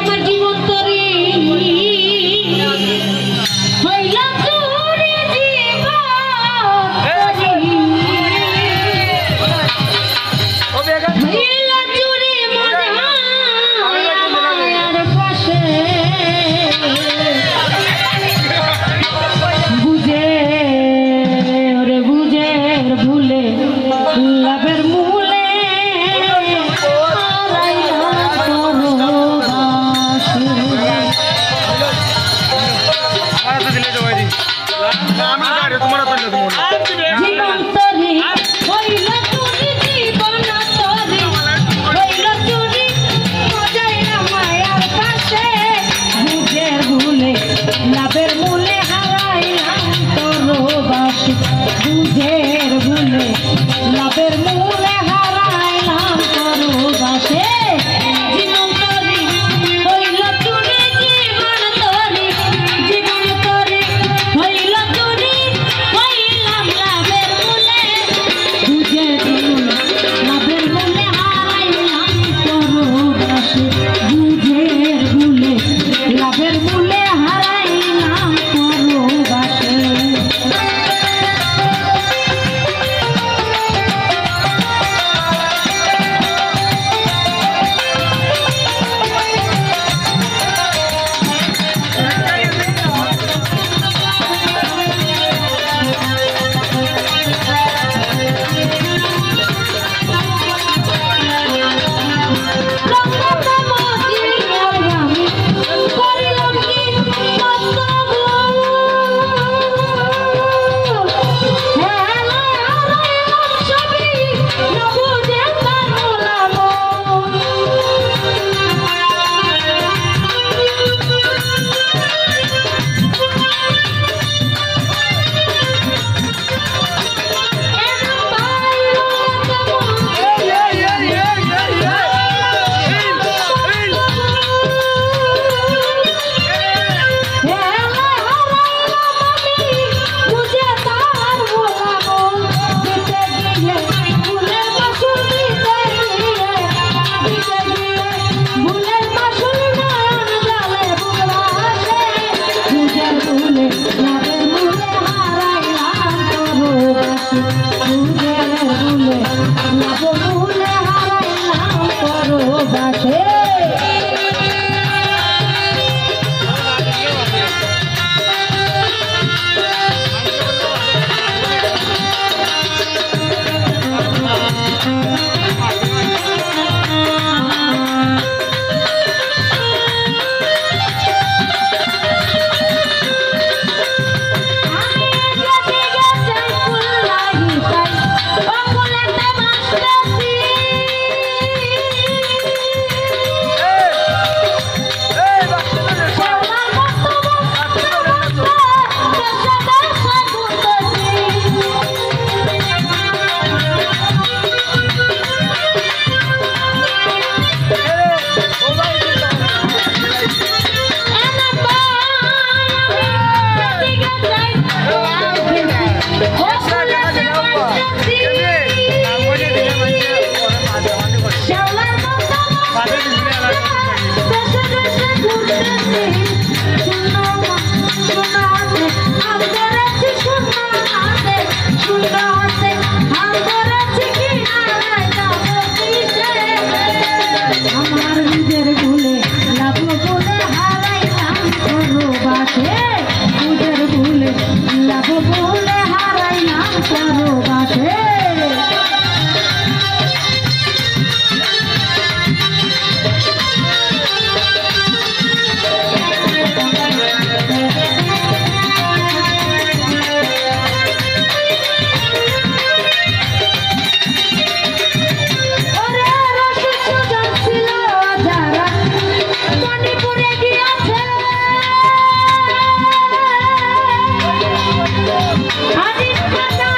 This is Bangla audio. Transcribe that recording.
আমার জীবন তরি। হাজির খাতা